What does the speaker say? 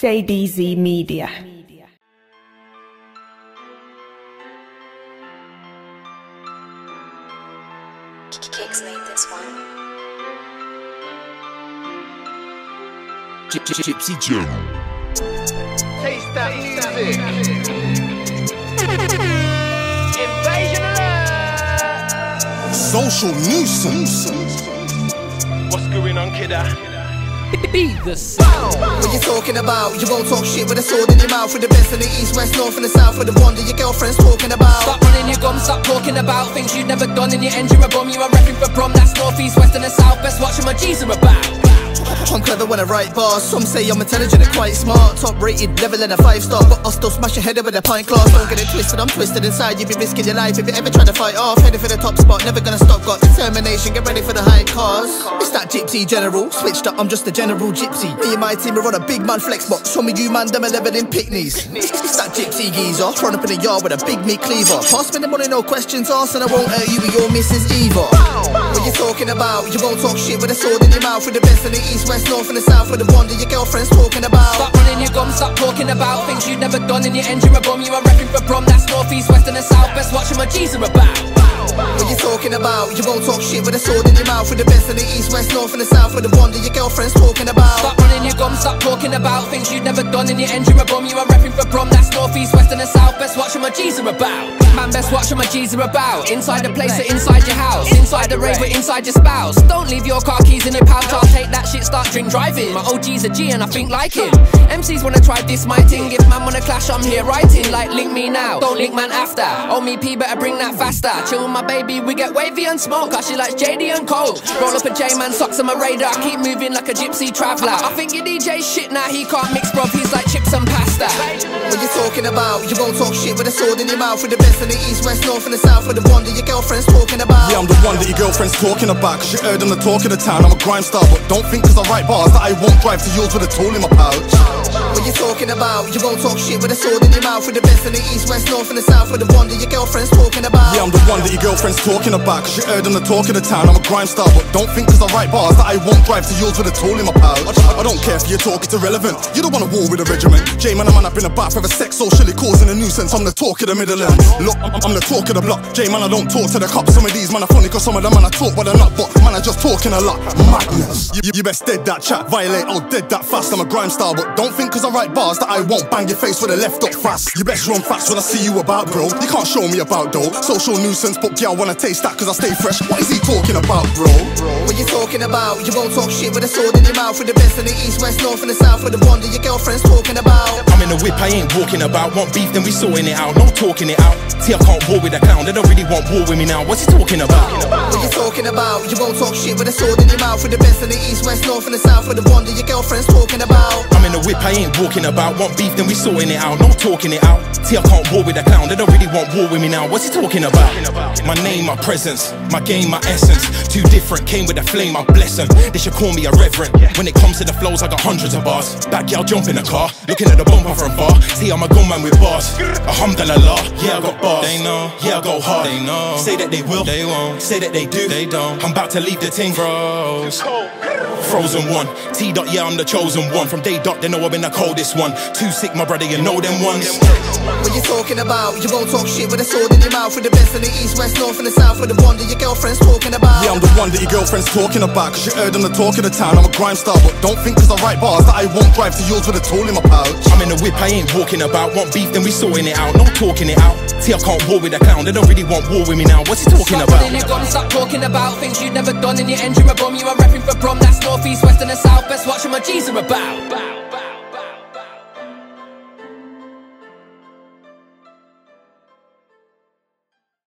JDZ Media. Kicks made this one. Gypsy General. Taste that music. Invasion alert. Social nuisance. What's going on, kidda? Be the sound. What you talking about? You won't talk shit with a sword in your mouth With the best in the east, west, north and the south With the one that your girlfriend's talking about Stop running your gum, stop talking about things you've never done in your end. You're a bum, you are repping for prom. That's north, east, west, and the south. Best watch what my G's are about. I'm clever when I write bars. Some say I'm intelligent and quite smart. Top rated, level and a five star. But I'll still smash your head with a pint glass. Don't get it twisted, I'm twisted inside. You be risking your life if you ever try to fight off. Heading for the top spot, never gonna stop. Got determination, get ready for the high cars. It's that gypsy general. Switched up, I'm just a general gypsy. Me and my team are on a big man flex box. Show me you man, them 11 in picnics. It's that gypsy geezer. Run up in the yard with a big meat cleaver. Pass me the money, no questions asked And I won't hurt you with your missus either. What you talking about? You won't talk shit with a sword in your mouth. With the best in the east, west, north and the south With the one that your girlfriend's talking about Stop running your gum, stop talking about things you've never done in your end. You're a bum, you are repping for prom. That's north, east, west, and the south. Best watch what my G's are about. What you talking about? You won't talk shit with a sword in your mouth With the best in the east, west, north and the south With the one that your girlfriend's talking about Stop running your gum, stop talking about things you've never done in your end. You're a bum, you are repping for prom. That's north, east, west, and the south. Best watch what my G's are about. Man, best watch what my G's are about. Inside the place or inside your house. The rave or inside your spouse. Don't leave your car keys in the pouch. I'll take that shit, start drink driving. My OG's a G and I think like him. MCs wanna try this my thing. If man wanna clash, I'm here writing. Like link me now, don't link man after. Oh me P, better bring that faster. Chill with my baby, we get wavy and smoke. Cause she likes JD and Cole. Roll up a J man, Sox on my radar. Keep moving like a gypsy traveller. I think your DJ shit now, he can't mix, bro. He's like chips and pasta. What you talking about? You won't talk shit with a sword in your mouth With the best in the east, west, north and the south With the one that your girlfriend's talking about Yeah, I'm the one that your girlfriend's talking about. Cause you heard on the talk of the town. I'm a grime star, but don't think cause I write bars that I won't drive to yours with a tool in my pouch. What you talking about? You won't talk shit with a sword in your mouth With the best in the east, west, north and the south With the one that your girlfriend's talking about Yeah, I'm the one that your girlfriend's talking about. Cause you heard on the talk of the town. I'm a grime star, but don't think cause I write bars that I won't drive to yours with a tool in my pouch. I don't care if your talk is irrelevant. You don't want a war with a regiment. J man, a man up in the bath for a sex socially causing a nuisance. I'm the talk of the middle end. Look, I'm, the talk of the block. J man, I don't talk to the cops. Some of these man are funny cause some of them man I talk but they're not. But man, I just talking a lot. Madness. You, you best dead that chat, violate, I'll dead that fast. I'm a grime star, but don't think cause I write bars that I won't bang your face with a left up fast. You best run fast when I see you about, bro. You can't show me about though. Social nuisance, but yeah, I wanna taste that cause I stay fresh. What is he talking about, bro? What you talking about? You won't talk shit with a sword in your mouth With the best in the east, west, north and the south With the one that your girlfriend's talking about in the whip, I ain't walking about. Want beef, then we sorting it out. No talking it out. See, I can't war with a clown. They don't really want war with me now. What's he talking about? What you talking about? You won't talk shit with a sword in your mouth With the best in the east, west, north and the south With the one that your girlfriend's talking about I'm in the whip, I ain't walking about. Want beef, then we sorting it out. No talking it out. See, I can't war with a clown. They don't really want war with me now. What's he talking about? My name, my presence, my game, my essence. Two different, came with a flame, I bless them. They should call me a reverend. When it comes to the flows, I got hundreds of bars. Back, yeah, I'll jump in the car. Looking at the bumper from far. See, I'm a gunman with bars. Alhamdulillah, yeah, I got bars. They know, yeah, I go hard. They know. Say that they will, they won't. Say that they do, they don't. I'm about to leave the team, froze. Frozen one. T dot, yeah, I'm the chosen one. From day dot, they know I've been the coldest one. Too sick, my brother, you know them ones. What you talking about? You won't talk shit with a sword in your mouth With the best in the east, west, north and the south With the one that your girlfriend's talking about Yeah, I'm the one that your girlfriend's talking about. Cause you heard on the talk of the town. I'm a grime star, but don't think cause I write bars that I won't drive to yours with a tool in my pouch. I'm in the whip, I ain't walking about. Want beef, then we sorting it out. No talking it out. See, I can't war with a clown. They don't really want war with me now. What's he talking Stop about? your gum, stop talking about things you've never done in your end. You're a bum, you are repping for prom. That's north, east, west, and the south. Best watch what my G's are about.